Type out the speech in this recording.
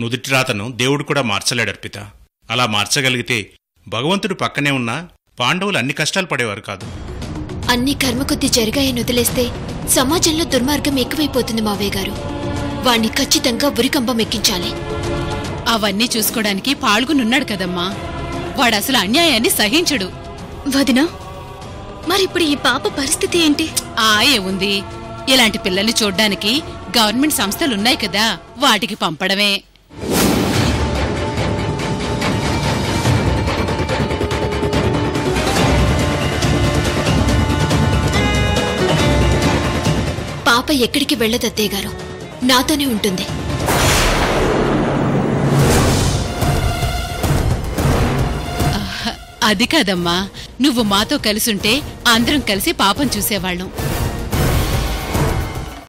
నుదుటి రాతను దేవుడు కూడా మార్చలేడు అర్పిత. అలా మార్చగలిగితే భగవంతుడు పక్కనే ఉన్నా పాండవులు అన్ని కష్టాలు పడేవారు కాదు. అన్ని కర్మ కొద్ది జరిగాయని వదిలేస్తే సమాజంలో దుర్మార్గం ఎక్కువైపోతుంది మావయ్య గారు. వాణ్ణి ఖచ్చితంగా ఉరికంబం ఎక్కించాలి. అవన్నీ చూసుకోవడానికి పాల్గొనున్నాడు కదమ్మా. వాడు అసలు అన్యాయాన్ని సహించడు. వదినా మరిప్పుడు ఈ పాప పరిస్థితి ఏంటి? ఆ ఏముంది? ఇలాంటి పిల్లల్ని చూడ్డానికి గవర్నమెంట్ సంస్థలున్నాయి కదా వాటికి పంపడమే. పాప ఎక్కడికి వెళ్ళదు అత్తయ్య గారు. నాతోనే ఉంటుంది. అది కాదమ్మా. నువ్వు మాతో కలిసుంటే అందరం కలిసి పాపం చూసేవాళ్ళం.